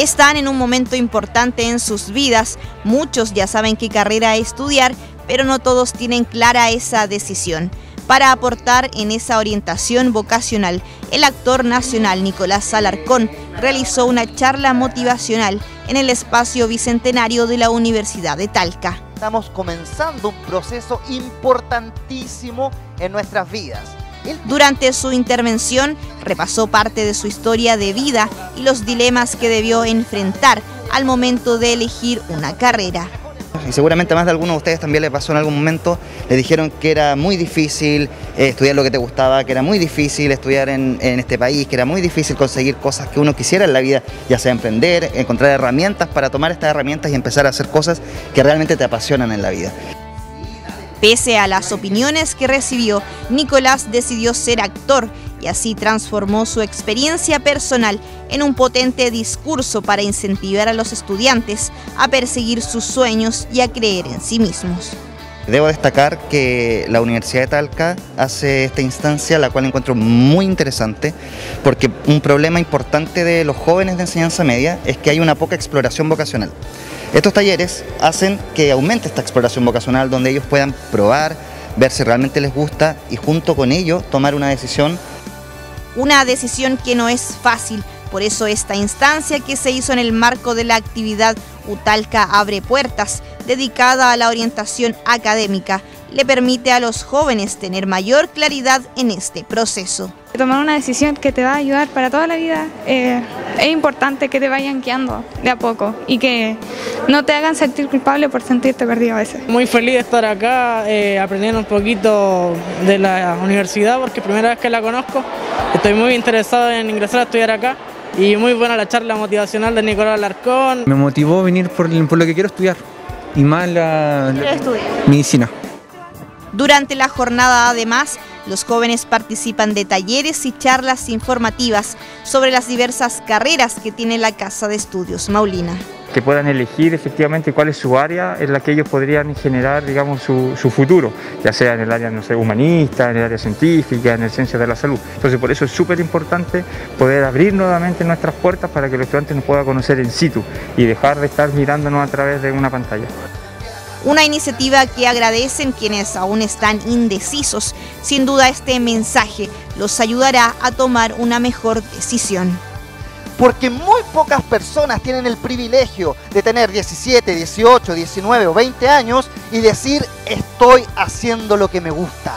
Están en un momento importante en sus vidas, muchos ya saben qué carrera estudiar, pero no todos tienen clara esa decisión. Para aportar en esa orientación vocacional, el actor nacional Nicolás Alarcón realizó una charla motivacional en el espacio bicentenario de la Universidad de Talca. Estamos comenzando un proceso importantísimo en nuestras vidas. Durante su intervención repasó parte de su historia de vida y los dilemas que debió enfrentar al momento de elegir una carrera y seguramente más de algunos de ustedes también les pasó en algún momento, le dijeron que era muy difícil eh, estudiar lo que te gustaba, que era muy difícil estudiar en, este país, que era muy difícil conseguir cosas que uno quisiera en la vida, ya sea emprender, encontrar herramientas para tomar estas herramientas y empezar a hacer cosas que realmente te apasionan en la vida. Pese a las opiniones que recibió, Nicolás decidió ser actor y así transformó su experiencia personal en un potente discurso para incentivar a los estudiantes a perseguir sus sueños y a creer en sí mismos. Debo destacar que la Universidad de Talca hace esta instancia, la cual encuentro muy interesante, porque un problema importante de los jóvenes de enseñanza media es que hay una poca exploración vocacional. Estos talleres hacen que aumente esta exploración vocacional, donde ellos puedan probar, ver si realmente les gusta y junto con ello tomar una decisión una decisión que no es fácil, por eso esta instancia que se hizo en el marco de la actividad Utalca Abre Puertas, dedicada a la orientación académica, le permite a los jóvenes tener mayor claridad en este proceso. Tomar una decisión que te va a ayudar para toda la vida eh, es importante que te vayan guiando de a poco y que no te hagan sentir culpable por sentirte perdido a veces. Muy feliz de estar acá eh, aprendiendo un poquito de la universidad porque primera vez que la conozco. Estoy muy interesado en ingresar a estudiar acá y muy buena la charla motivacional de Nicolás Alarcón. Me motivó venir por, lo que quiero estudiar y más la, la medicina. Durante la jornada, además, los jóvenes participan de talleres y charlas informativas sobre las diversas carreras que tiene la Casa de Estudios Maulina. Que puedan elegir efectivamente cuál es su área en la que ellos podrían generar digamos, su, futuro, ya sea en el área no sé, humanista, en el área científica, en el ciencia de la salud. Entonces por eso es súper importante poder abrir nuevamente nuestras puertas para que los estudiantes nos puedan conocer in situ y dejar de estar mirándonos a través de una pantalla. Una iniciativa que agradecen quienes aún están indecisos. Sin duda este mensaje los ayudará a tomar una mejor decisión. Porque muy pocas personas tienen el privilegio de tener 17, 18, 19 o 20 años y decir estoy haciendo lo que me gusta